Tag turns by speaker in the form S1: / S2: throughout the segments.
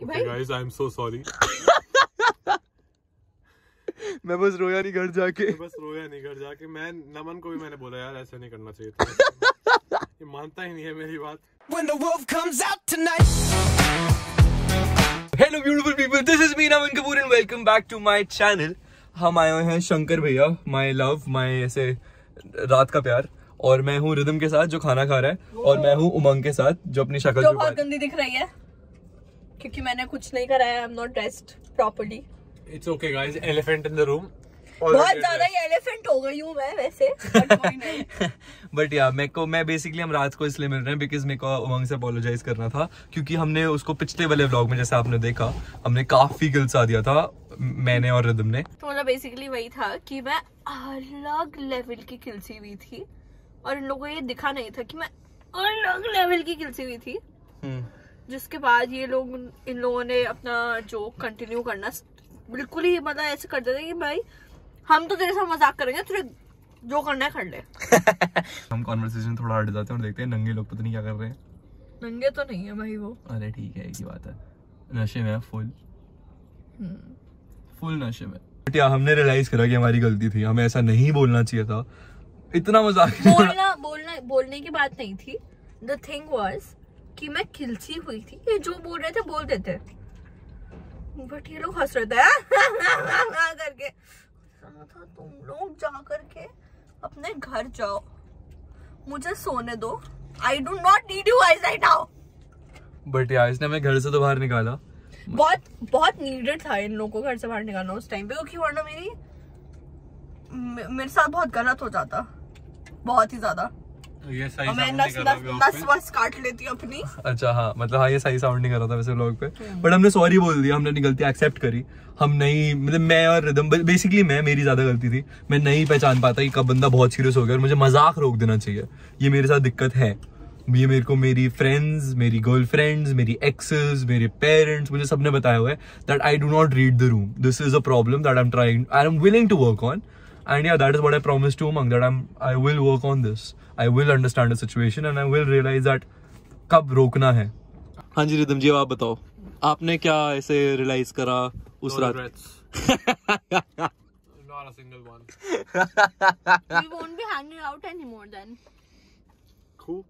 S1: भाई।
S2: guys, I'm so sorry.
S3: मैं बस रोया नहीं घर जाके।
S2: मैं बस रोया नहीं घर जाके। मैं नमन को भी मैंने बोला यार ऐसा नहीं करना चाहिए था। ये मानता ही नहीं है मेरी बात।
S4: When the wolf comes out tonight.
S3: Hello beautiful people this is me Naman Kapoor and welcome back to my channel हम आए हुए हैं शंकर भैया माय लव माय ऐसे रात का प्यार। और मैं हूँ रिदम के साथ जो खाना खा रहा है और मैं हूँ उमंग के साथ जो अपनी शक्ल
S1: जो बहुत गंदी दिख रही है। क्योंकि मैंने कुछ नहीं कराया I am not dressed properly
S2: it's okay guys elephant in the room
S1: बहुत ज़्यादा ही एलिफेंट हो गई हूँ मैं वैसे
S3: बट या मेरे को मैं बेसिकली हम रात को इसलिए मिल रहे हैं बिकॉज़ मेरे को उमंग से अपोलोजाइज करना था क्योंकि हमने उसको पिछले वाले व्लॉग में जैसे आपने देखा हमने काफ़ी गिल्सा दिया था मैंने और रिदम ने।
S1: तो मतलब बेसिकली वही था कि मैं अलग लेवल की खिलसी हुई थी और इन लोगों को ये दिखा नहीं था कि मैं अलग लेवल की खिलसी हुई थी। जिसके बाद ये लोग इन लोगों ने अपना जो कंटिन्यू करना बिल्कुल ही मतलब ऐसे कर देते कि भाई हम तो तेरे साथ मज़ाक करेंगे तुझे जो करना है कर ले।
S3: हम कॉन्वर्सेशन थोड़ा हट जाते हैं और देखते हैं नंगे लोग पता नहीं क्या कर रहे हैं।
S1: नंगे तो नहीं है भाई वो।
S3: अरे ठीक है एक ही बात है। नशे में फुल फुल नशे में। बट या हमने रियलाइज़ करा कि हमारी गलती थी। हमें ऐसा नहीं बोलना चाहिए था। इतना मज़ाक
S1: बोलना बोलना बोलने की बात नहीं थी। द थिंग वॉज़ कि मैं खिलसी हुई थी। ये जो बोल रहे थे बोल देते। बट ये लोग हंस रहे थे करके। था तुम लोग जा करके अपने घर जाओ। मुझे सोने दो। I do not need you eyes right now
S3: but यार इसने हमें घर से तो बाहर निकाला।
S1: बहुत बहुत नीडेड था इन लोगों को घर से बाहर निकालना उस टाइम पे क्योंकि वरना मेरी मेरे साथ बहुत गलत हो जाता। बहुत ही ज़्यादा।
S2: ये सही
S1: और मैं नस नस नस वस काट लेती अपनी।
S3: अच्छा हाँ मतलब हाँ ये सही साउंड नहीं कर रहा था वैसे व्लॉग पे। बट हमने सॉरी बोल दिया हमने गलती एक्सेप्ट करी। हम नहीं मतलब मैं और रिदम बेसिकली मैं मेरी ज़्यादा गलती थी। मैं नहीं पहचान पाता कि कब बंदा बहुत सीरियस हो गया और मुझे मज़ाक रोक देना चाहिए। ये मेरे साथ दिक्कत है। ये मेरे को मेरी फ्रेंड्स मेरी गर्लफ्रेंड्स मेरी एक्सेस मेरे पेरेंट्स मुझे सबने बताया हुआ है that I do not read the room this is a problem that I am trying I am willing to work on and yeah that is what i promised to umang that i'm i will work on this i will understand the situation and i will realize that कब रोकना है हाँ जी rhythm जी अब आप बताओ आपने क्या ऐसे रियलाइज करा उस
S2: No
S3: रात
S2: regrets. Not a single one.
S1: we won't be hanging out anymore then
S2: Cool.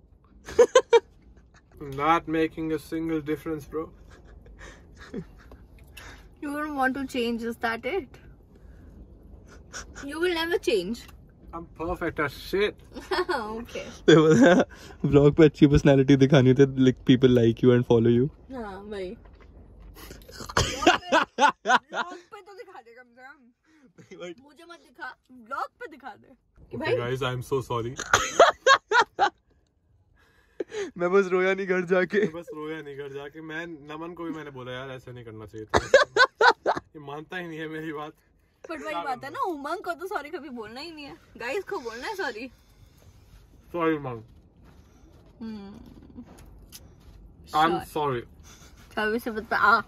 S2: Not making a single difference, bro.
S1: you don't want to change is that it you will never change.
S2: I'm perfect as shit.
S1: okay.
S3: Blog पे अच्छी personality दिखानी थी like people like you and follow you
S1: हाँ भाई blog पे तो दिखा दे कम से कम। मुझे मत दिखा ब्लॉग पे दिखा दे।
S2: Okay, guys, I'm so sorry.
S3: मैं बस रोया नहीं घर जाके।
S2: मैं बस रोया नहीं घर जाके। मैं नमन को भी मैंने बोला यार ऐसा नहीं करना चाहिए था। ये मानता ही नहीं है मेरी बात।
S1: बट वही बात है ना उमंग को तो सॉरी कभी बोलना ही नहीं है। गाइस को बोलना है सॉरी
S2: सॉरी मंग आई एम सॉरी
S1: छब्बीस से बता आ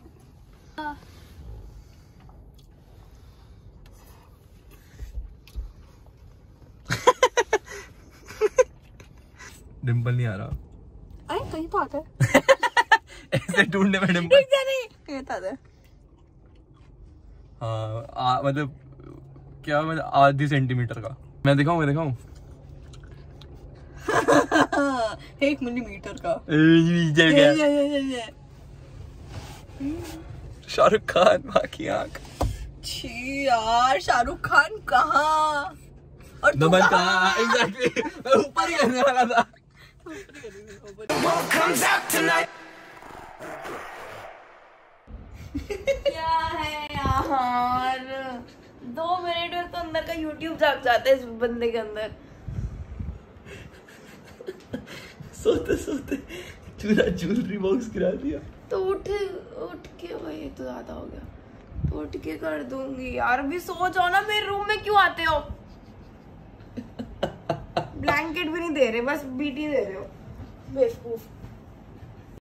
S3: डिम्पल नहीं आ रहा।
S1: अरे कहीं तो आता है।
S3: ऐसे ढूँढने में डिम्पल
S1: नहीं कहीं तो आता है।
S3: हाँ आ- मतलब क्या मतलब आधी सेंटीमीटर का। मैं दिखाऊँ मैं दिखाऊँ?
S1: एक मिलीमीटर का।
S3: शाहरुख खान माँ की आँख।
S1: छी यार शाहरुख खान कहाँ? और कहाँ?
S3: एग्जैक्टली मैं ऊपर ही करने वाला था.
S1: क्या है यार दो मिनट में तो अंदर का यूट्यूब जाग जाता है इस बंदे के अंदर।
S3: सोते सोते चूरा ज्वेलरी बॉक्स गिरा दिया।
S1: तो उठ उठ के भाई तो ज़्यादा हो गया। तो उठ के कर दूँगी यार भी सो जाओ ना मेरे रूम में क्यों आते हो? ब्लैंकेट भी नहीं दे रहे बस बीटी दे रहे हो। बेवकूफ़।